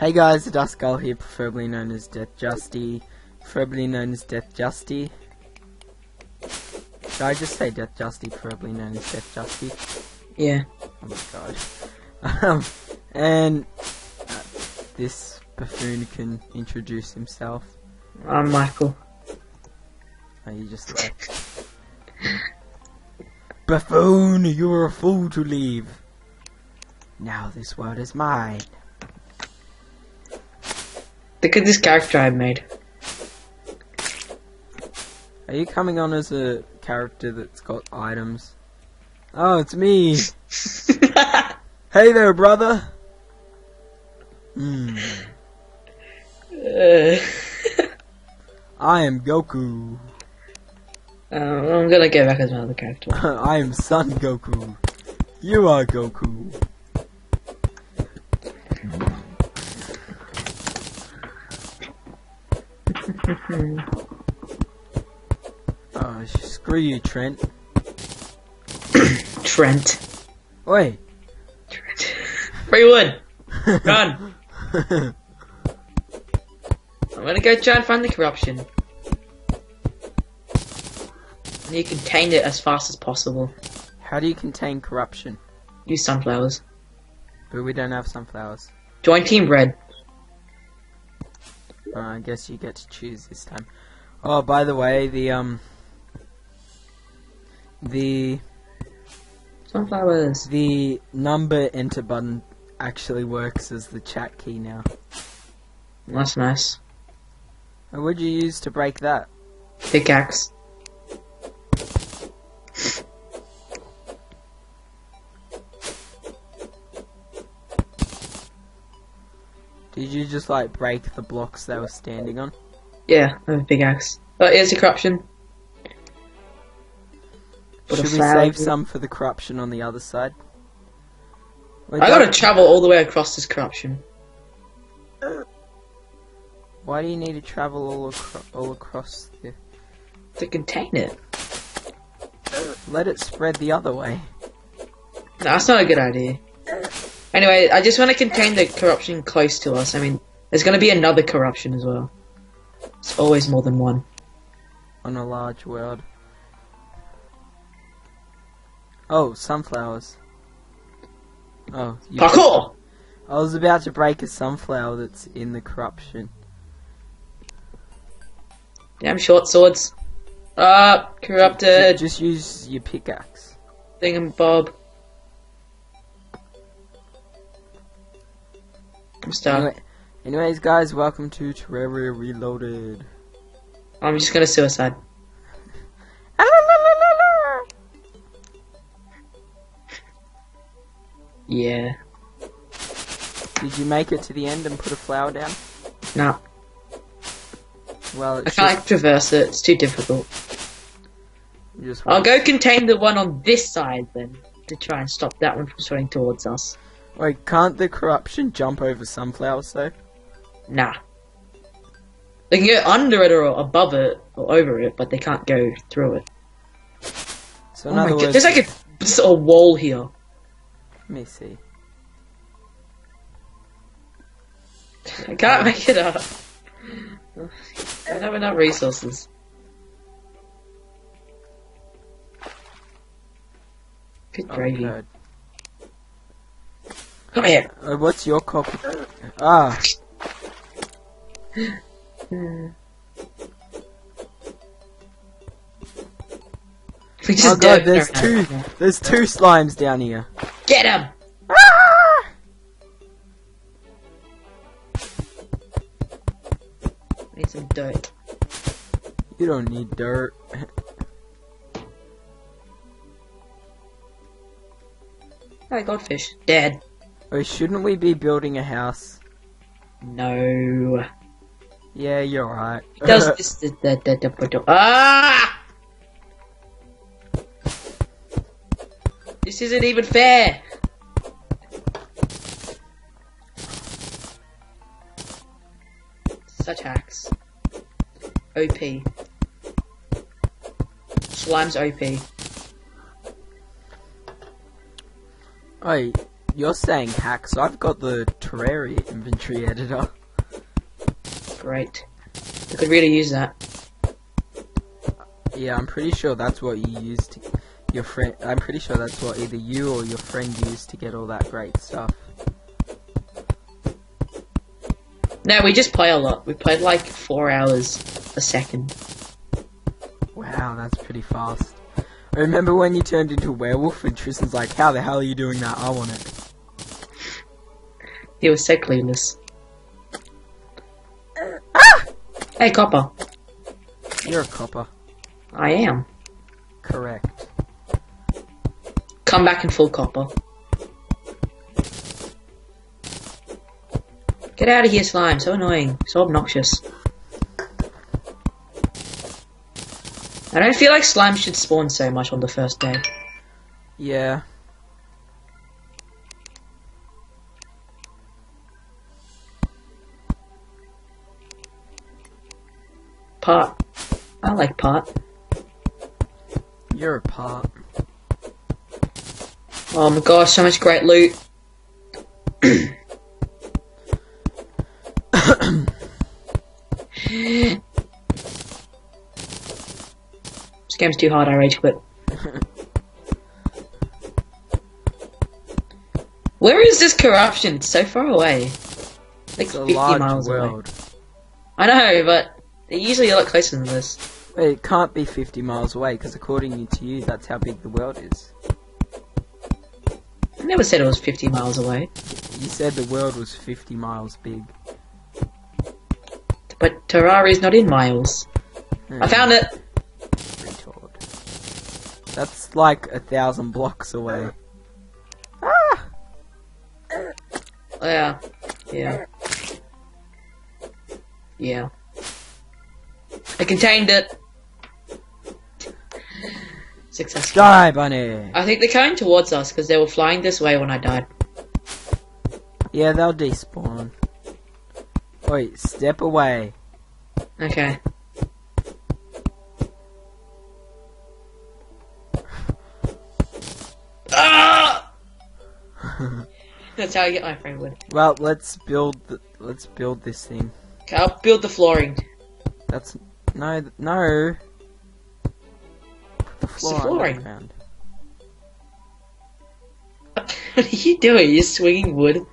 Hey guys, the Duskull here, preferably known as Death Justy, preferably known as Death Justy. Should I just say Death Justy, preferably known as Death Justy? Yeah. Oh my god. Um, and uh, this buffoon can introduce himself. I'm Michael. Oh, you just left. buffoon, you were a fool to leave. Now this world is mine. Look at this character I made. Are you coming on as a character that's got items? Oh, it's me. hey there, brother. Hmm. Uh, I am Goku. Uh, I'm gonna get back as another character. I am Son Goku. You are Goku. oh, screw you, Trent. Trent. Oi. Trent. Free. Run. I'm gonna go try and find the corruption. And you contain it as fast as possible. How do you contain corruption? Use sunflowers. But we don't have sunflowers. Join Team Red. Uh, I guess you get to choose this time. Oh, by the way, the um, the Sunflowers. the number enter button actually works as the chat key now. That's nice. What would you use to break that? Pickaxe. Did you just like break the blocks they were standing on? Yeah, I have a pickaxe. Oh, here's the corruption. Put a Should we save some for the corruption on the other side? We I gotta travel all the way across this corruption. Why do you need to travel all, acro- all across the... To contain it. Let it spread the other way. No, that's not a good idea. Anyway, I just want to contain the corruption close to us. I mean, there's gonna be another corruption as well. It's always more than one. on a large world. Oh, sunflowers. Oh, you- Parkour! I was about to break a sunflower that's in the corruption. Damn short swords. Ah, corrupted. Just use your pickaxe. Thingamabob. I'm stuck. Anyway, anyways, guys, welcome to Terraria Reloaded. I'm just gonna suicide. Ah, yeah. Did you make it to the end and put a flower down? No. Well, I it's can't just, traverse it. It's too difficult. I'll go contain the one on this side then. To try and stop that one from swimming towards us. Wait, can't the corruption jump over sunflowers though? Nah. They can go under it or above it or over it, but they can't go through it. So Oh in other god, words, there's like a sort of wall here. let me see. I can't make it up. I don't have enough resources. Good Oh, gravy. God. Come here. Uh, what's your copy? Ah, We just oh god, there's two, there's two slimes down here. Get him! Need some dirt. You don't need dirt. Oh, goldfish. Dead. Wait, shouldn't we be building a house? No. Yeah, you're right. Does this the, the, the, the, Ah! This isn't even fair. Such hacks. OP. slime's OP. Oh, you're saying hacks. I've got the Terraria inventory editor. Great. I could really use that. Yeah, I'm pretty sure that's what you used to your friend. I'm pretty sure that's what either you or your friend used to get all that great stuff. No, we just play a lot. We played like four hours a second. Wow, that's pretty fast. I remember when you turned into a werewolf and Tristan's like, "How the hell are you doing that? I want it." He was so clueless. Ah! Hey, Copper. You're a copper. I am. Correct. Come back in full copper. Get out of here, slime. So annoying. So obnoxious. I don't feel like slime should spawn so much on the first day. Yeah. Pot. I like pot. You're a pot. Oh my gosh, so much great loot. this game's too hard, I rage quit. Where is this corruption? It's so far away. Like It's a 50 large miles away. world. I know, but they're usually a lot closer than this. Wait, it can't be 50 miles away because according to you, that's how big the world is. I never said it was 50 miles away. You said the world was 50 miles big. But Terraria's not in miles. Hmm, I found it! retard. That's like a thousand blocks away. Ah! Oh, yeah. Yeah. Yeah. I contained it. Successful. Die, bunny! I think they're coming towards us because they were flying this way when I died. Yeah, they'll despawn. Wait, step away. Okay. Ah! That's how I get my friend. Well, let's build. The, let's build this thing. Okay, I'll build the flooring. That's no, th- no. Put the floor flooring. underground. what are you doing? You're swinging wood?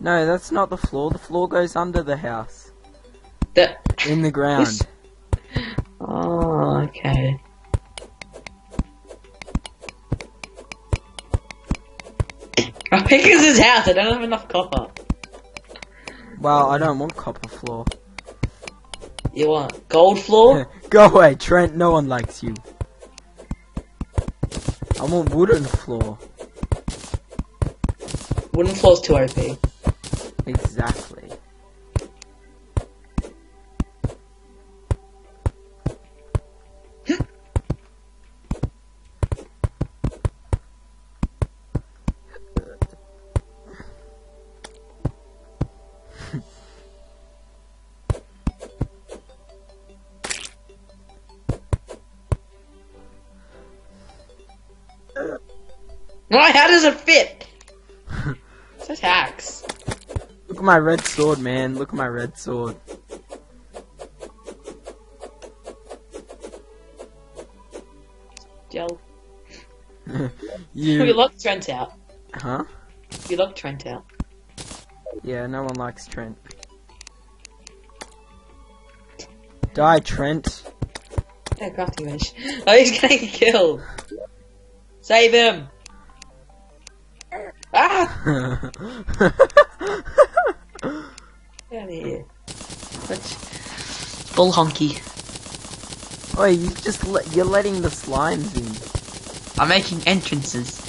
No, that's not the floor. The floor goes under the house, The... in the ground. This- Oh, okay. I big is this house? I don't have enough copper. Well, I don't want copper floor. You want gold floor? Go away, Trent. No one likes you. I want wooden floor. Wooden floor's too OP. Exactly. Why? How does it fit? It's just hacks. Look at my red sword, man. Look at my red sword. Gel. you. We locked Trent out. huh? We locked Trent out. Yeah, no one likes Trent. Die, Trent. Yeah, crafting bench. Oh, he's getting killed. Save him. Ah! Get out of here. Such bull honky. oh, you just let, you're letting the slimes in. I'm making entrances.